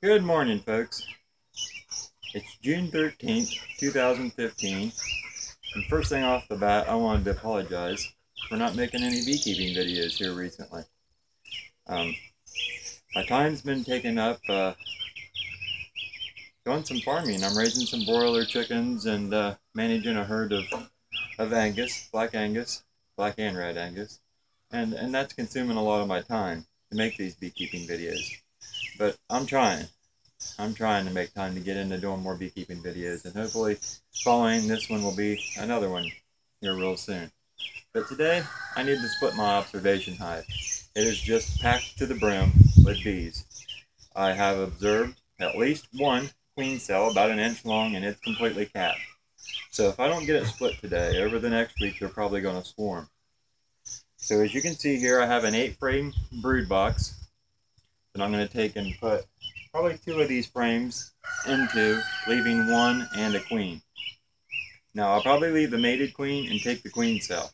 Good morning, folks. It's June 13th, 2015. And first thing off the bat, I wanted to apologize for not making any beekeeping videos here recently. Um, my time's been taken up uh, doing some farming. I'm raising some broiler chickens and uh, managing a herd of, of Angus, black Angus, black and red Angus. And, and that's consuming a lot of my time to make these beekeeping videos. But I'm trying. I'm trying to make time to get into doing more beekeeping videos, and hopefully following this one will be another one here real soon. But today, I need to split my observation hive. It is just packed to the brim with bees. I have observed at least one queen cell about an inch long, and it's completely capped. So if I don't get it split today, over the next week, they're probably going to swarm. So as you can see here, I have an 8 frame brood box I'm going to take and put probably two of these frames into, leaving one and a queen. Now I'll probably leave the mated queen and take the queen cell.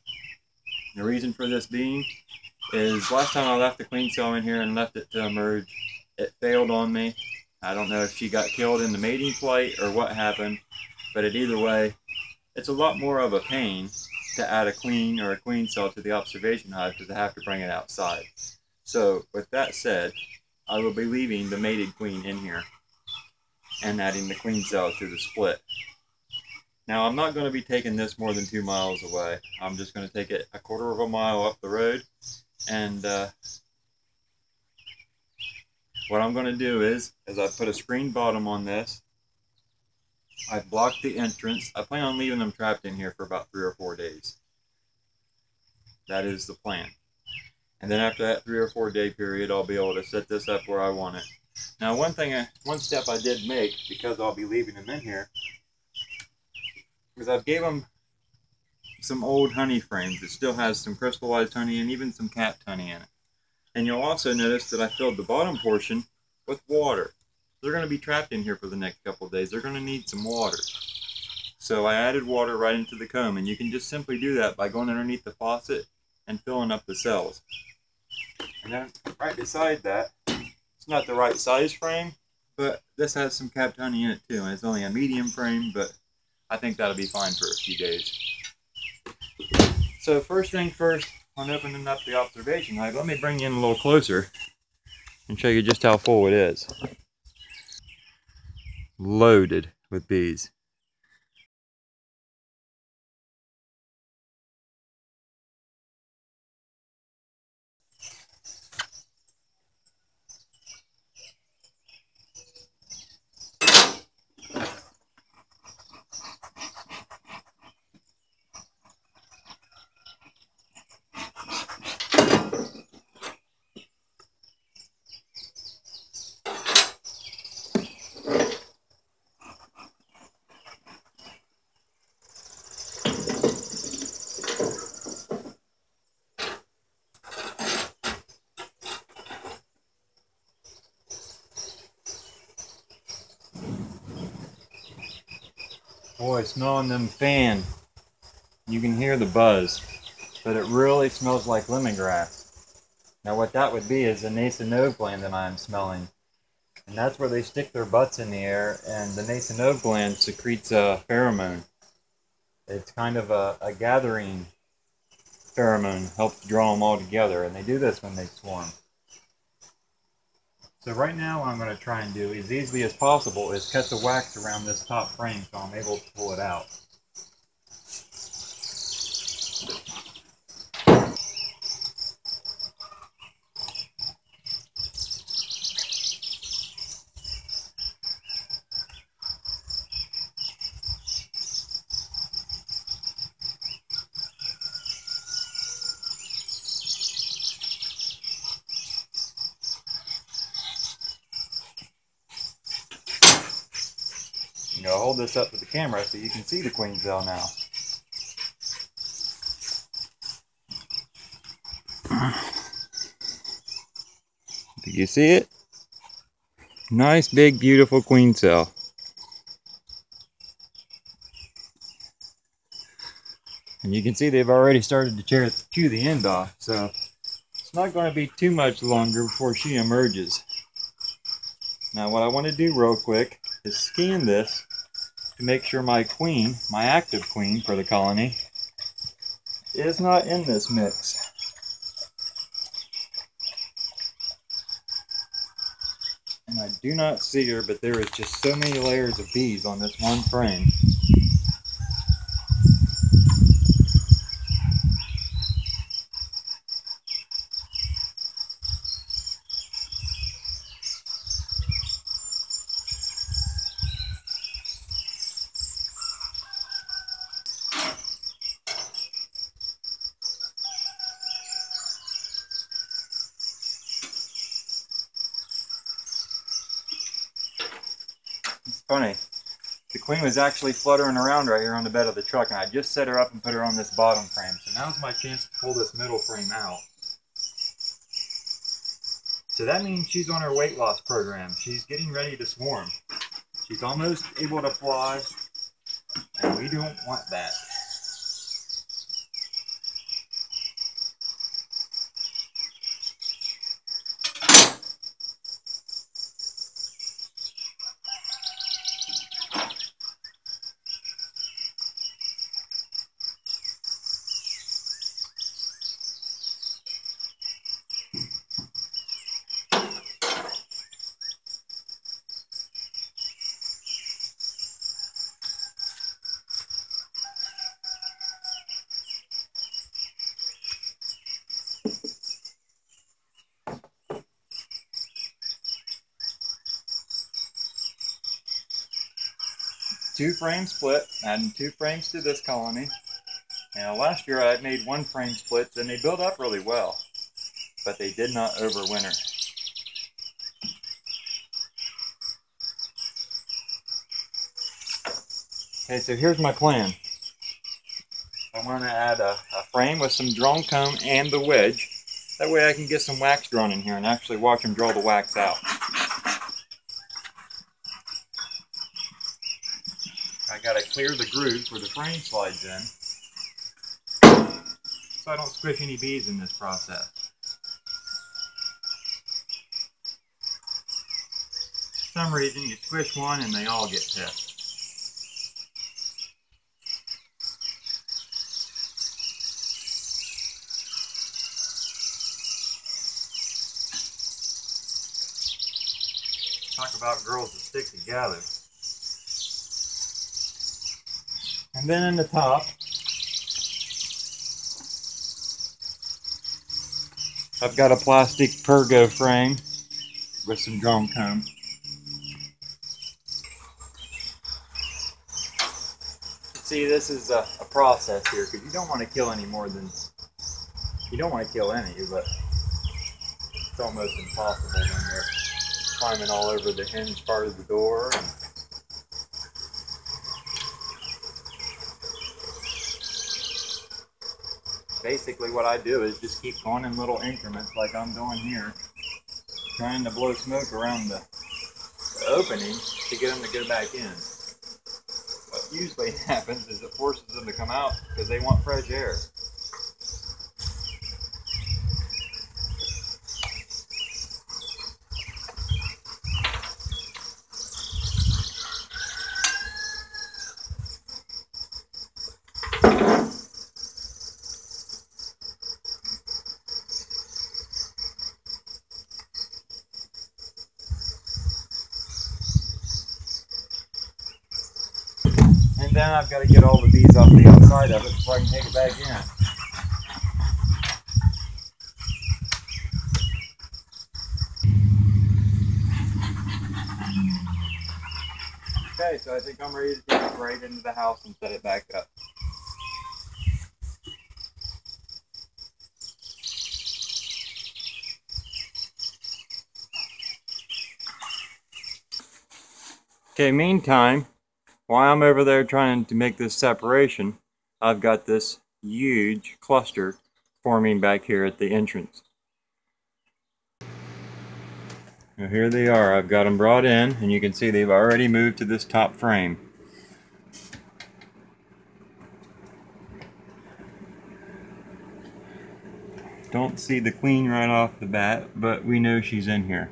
The reason for this being is last time I left the queen cell in here and left it to emerge, it failed on me. I don't know if she got killed in the mating flight or what happened, but it either way, it's a lot more of a pain to add a queen or a queen cell to the observation hive because I have to bring it outside. So with that said, I will be leaving the mated queen in here and adding the queen cell to the split. Now I'm not going to be taking this more than two miles away. I'm just going to take it a quarter of a mile up the road and uh, what I'm going to do is, is I put a screen bottom on this. I blocked the entrance. I plan on leaving them trapped in here for about three or four days. That is the plan. And then after that three or four day period, I'll be able to set this up where I want it. Now, one thing, I, one step I did make, because I'll be leaving them in here, is I gave them some old honey frames that still has some crystallized honey and even some capped honey in it. And you'll also notice that I filled the bottom portion with water. They're going to be trapped in here for the next couple days. They're going to need some water. So I added water right into the comb, and you can just simply do that by going underneath the faucet and filling up the cells. And then right beside that, it's not the right size frame, but this has some honey in it too, and it's only a medium frame, but I think that'll be fine for a few days. So first thing first, on opening up the observation hive, let me bring you in a little closer and show you just how full it is. Loaded with bees. Boy, smelling them fan, you can hear the buzz, but it really smells like lemongrass. Now what that would be is a Nasonov gland that I'm smelling. And that's where they stick their butts in the air, and the Nasonov gland secretes a pheromone. It's kind of a, a gathering pheromone, helps draw them all together, and they do this when they swarm. So right now what I'm going to try and do as easily as possible is cut the wax around this top frame so I'm able to pull it out. This up to the camera so you can see the queen cell now. Do you see it? Nice, big, beautiful queen cell. And you can see they've already started to chew the end off, so it's not going to be too much longer before she emerges. Now what I want to do real quick is scan this to make sure my queen, my active queen for the colony, is not in this mix. And I do not see her, but there is just so many layers of bees on this one frame. Funny. The queen was actually fluttering around right here on the bed of the truck, and I just set her up and put her on this bottom frame. So now's my chance to pull this middle frame out. So that means she's on her weight loss program. She's getting ready to swarm. She's almost able to fly, and we don't want that. Two frame split, adding two frames to this colony. Now last year I made one frame splits and they built up really well, but they did not overwinter. Okay, so here's my plan. I want to add a, a frame with some drone comb and the wedge. That way I can get some wax drawn in here and actually watch them draw the wax out. I gotta clear the groove where the frame slides in so I don't squish any bees in this process. For some reason you squish one and they all get pissed. Talk about girls that stick together. And then in the top, I've got a plastic Pierco frame with some drone comb. See, this is a, a process here because you don't want to kill any more than you don't want to kill any, but it's almost impossible when they're climbing all over the hinge part of the door. And, basically what I do is just keep going in little increments like I'm doing here, trying to blow smoke around the, the opening to get them to go back in. What usually happens is it forces them to come out because they want fresh air. And then I've got to get all the bees off the outside of it before I can take it back in. Okay, so I think I'm ready to take it right into the house and set it back up. Okay, meantime, while I'm over there trying to make this separation, I've got this huge cluster forming back here at the entrance. Now here they are. I've got them brought in and you can see they've already moved to this top frame. Don't see the queen right off the bat, but we know she's in here.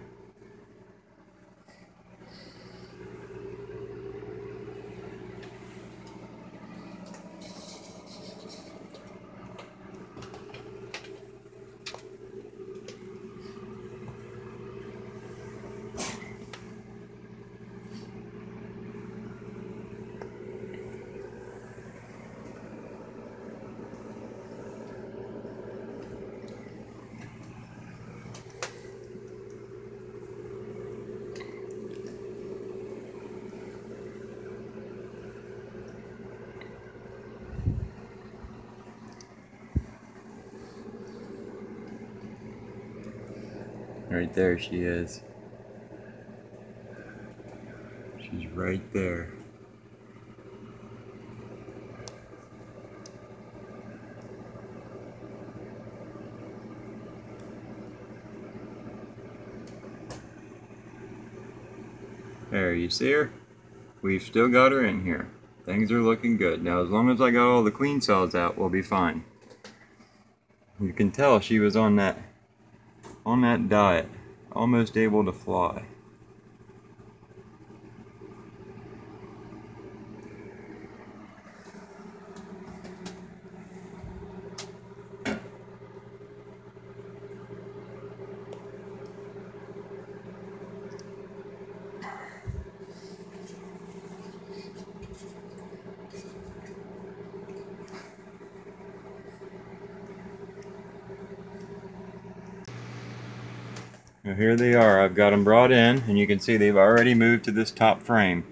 Right there she is. She's right there. There, you see her? We've still got her in here. Things are looking good. Now, as long as I got all the queen cells out, we'll be fine. You can tell she was on that on that diet, almost able to fly. Now here they are. I've got them brought in and you can see they've already moved to this top frame.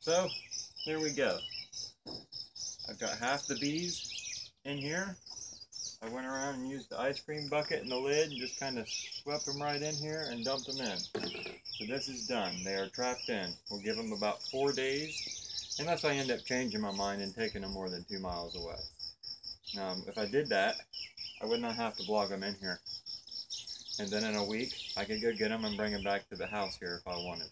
So there we go. I've got half the bees in here. I went around and used the ice cream bucket and the lid and just kind of swept them right in here and dumped them in. So this is done. They are trapped in. We'll give them about four days unless I end up changing my mind and taking them more than two miles away. Um, if I did that, I would not have to blog them in here. And then in a week, I could go get them and bring them back to the house here if I wanted.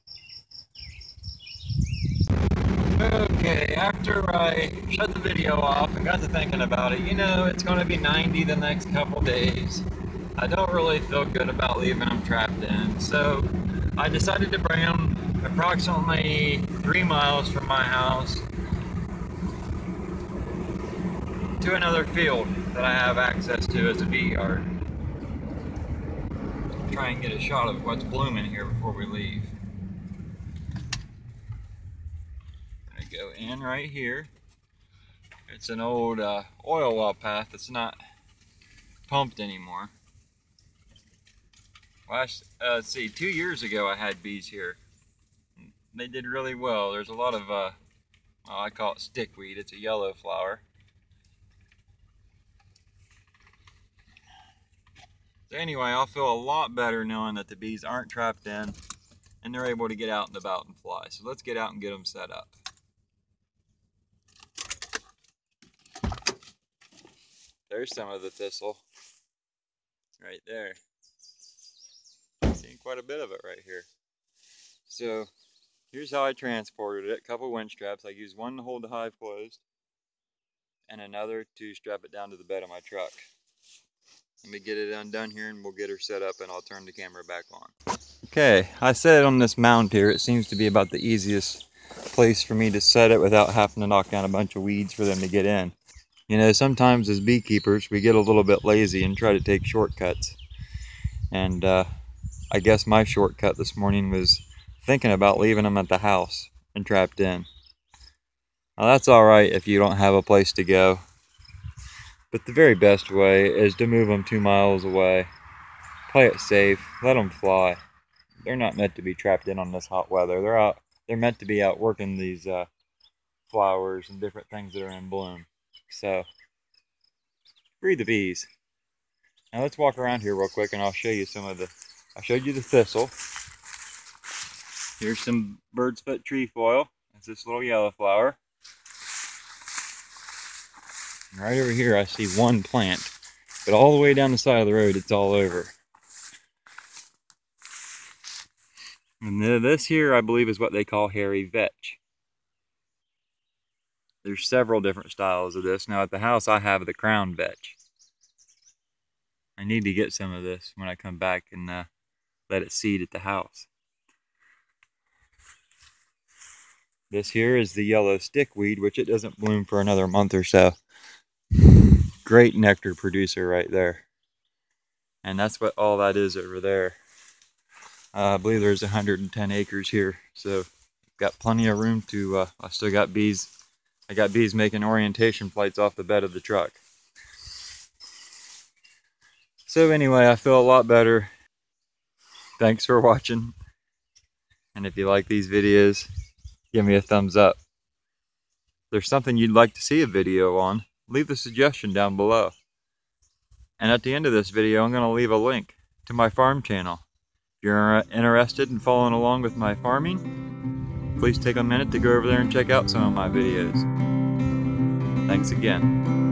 Okay, after I shut the video off and got to thinking about it, you know, it's going to be 90 the next couple days. I don't really feel good about leaving them trapped in, so I decided to bring them approximately three miles from my house to another field that I have access to as a bee yard. Try and get a shot of what's blooming here before we leave. I go in right here. It's an old uh, oil well path that's not pumped anymore. Last, uh, let's see, two years ago I had bees here they did really well. There's a lot of, uh, well, I call it stickweed. It's a yellow flower. So anyway, I'll feel a lot better knowing that the bees aren't trapped in and they're able to get out and about and fly. So let's get out and get them set up. There's some of the thistle right there. Seeing quite a bit of it right here. So Here's how I transported it. A couple winch straps. I used one to hold the hive closed and another to strap it down to the bed of my truck. Let me get it undone here and we'll get her set up and I'll turn the camera back on. Okay, I set it on this mound here. It seems to be about the easiest place for me to set it without having to knock down a bunch of weeds for them to get in. You know, sometimes as beekeepers, we get a little bit lazy and try to take shortcuts. And uh, I guess my shortcut this morning was thinking about leaving them at the house and trapped in. Now that's alright if you don't have a place to go. But the very best way is to move them two miles away. Play it safe. Let them fly. They're not meant to be trapped in on this hot weather. They're out. They're meant to be out working these uh, flowers and different things that are in bloom. So, free the bees. Now let's walk around here real quick and I'll show you some of the, I showed you the thistle. Here's some bird's foot trefoil. That's this little yellow flower. Right over here I see one plant. But all the way down the side of the road it's all over. And this here I believe is what they call hairy vetch. There's several different styles of this. Now at the house I have the crown vetch. I need to get some of this when I come back and uh, let it seed at the house. This here is the yellow stickweed, which it doesn't bloom for another month or so. Great nectar producer right there. And that's what all that is over there. Uh, I believe there's 110 acres here, so got plenty of room to, uh, I still got bees. I got bees making orientation flights off the bed of the truck. So anyway, I feel a lot better. Thanks for watching. And if you like these videos, give me a thumbs up. If there's something you'd like to see a video on, leave the suggestion down below. And at the end of this video, I'm going to leave a link to my farm channel. If you're interested in following along with my farming, please take a minute to go over there and check out some of my videos. Thanks again.